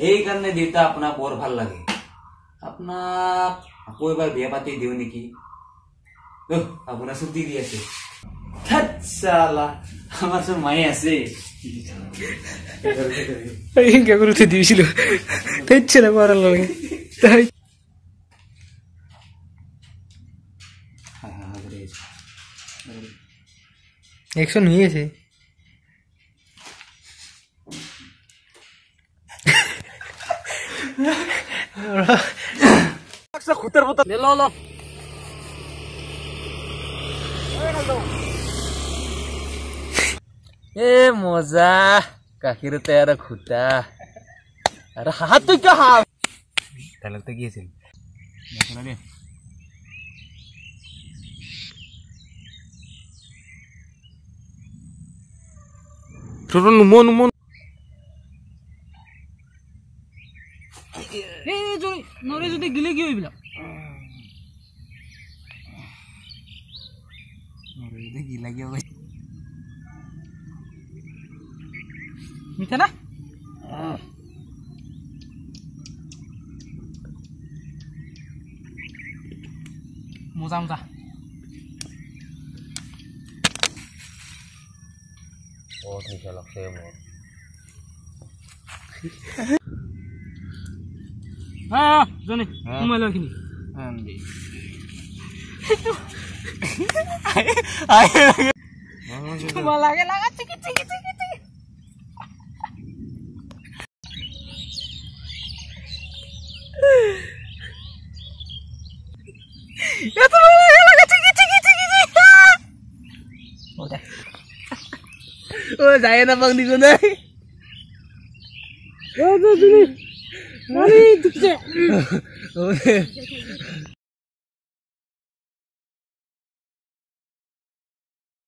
एक अन्य देता अपना बोर भल लगे अपना कोई बार बिया पाती देव ने की तो अपना सुधी दिया से साला আমার সব মায়ে আছে হিংকা করতে দিয়েছিল बार না एक सौ नहीं है হয়েছে Aksa putar-putar. Ini lo lo. Eh moza, kahir teh ada kuda. Ada hatu kah? Telat lagi sih. Masih lagi. Turun numun numun. নুমো নুমো নৰে যদি গিলে কি এইবিলাক কি লাগিব মিঠা না মজা মজা Ah, zone. Kuma lang kini. Andi. Ay. Kuma lang lang ciki ciki ciki ciki. Ya tu lang lang ciki ciki ciki ciki. Udah. Oh, saya namang di sana. Oh, tu sini. あれどうして。